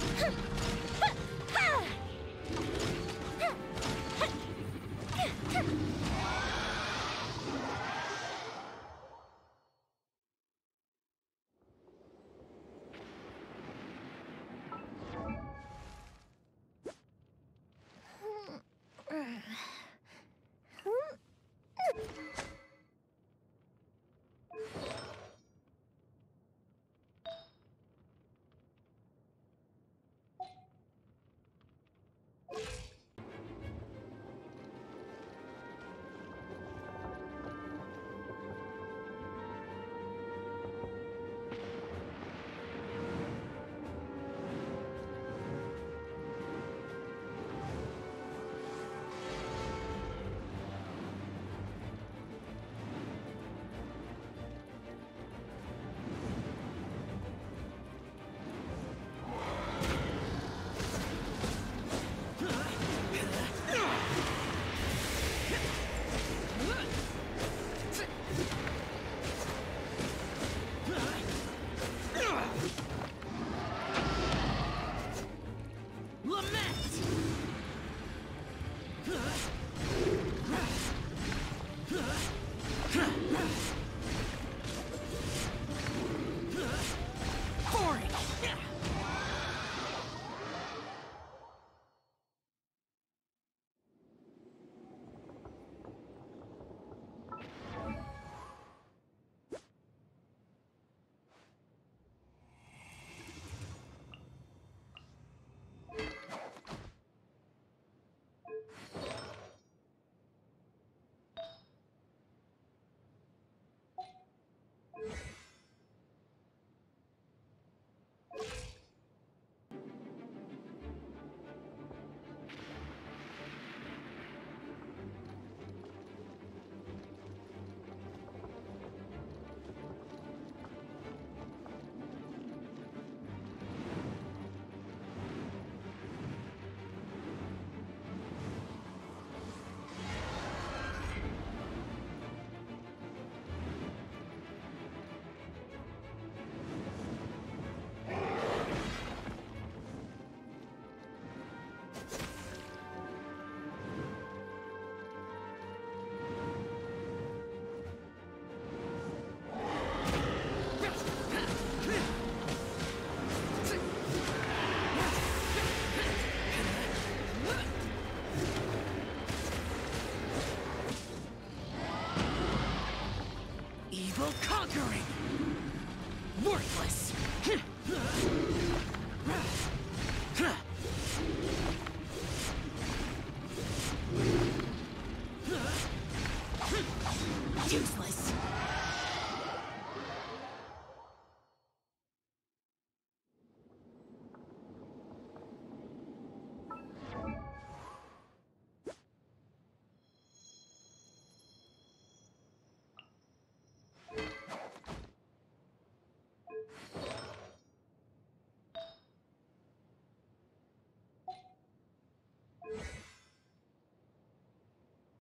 哼。Recurring. Worthless. Useless.